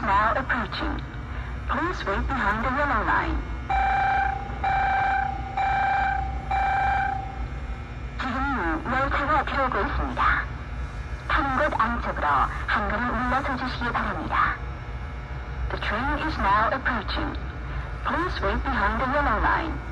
is now approaching. Please wait behind the yellow line. 지금 열차가 들어오고 있습니다. 타는 곳 안쪽으로 한 한걸음 물러서 주시기 바랍니다. The train is now approaching. Please wait behind the yellow line.